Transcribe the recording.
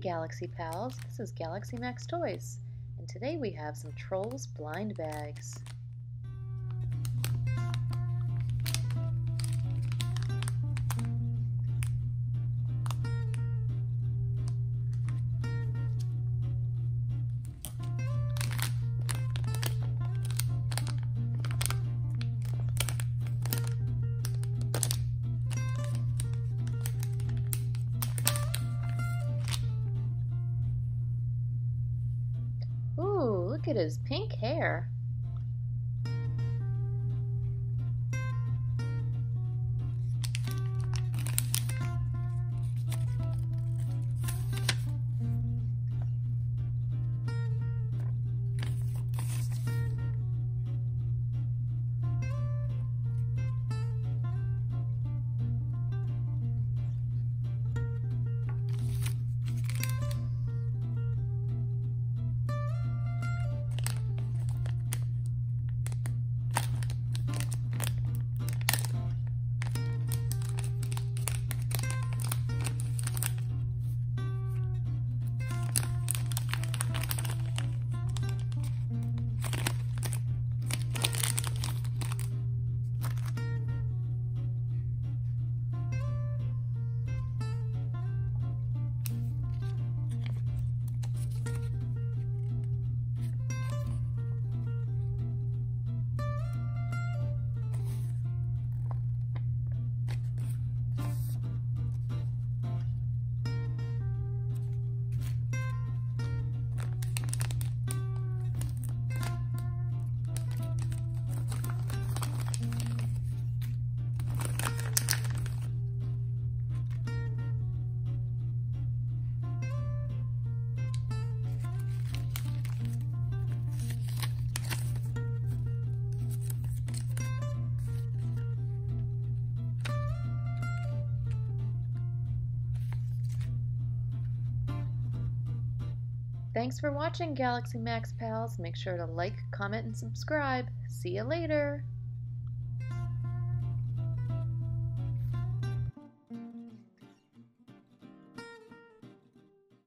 Galaxy Pals, this is Galaxy Max Toys, and today we have some Trolls blind bags. Ooh, look at his pink hair. Thanks for watching Galaxy Max Pals. Make sure to like, comment, and subscribe. See you later!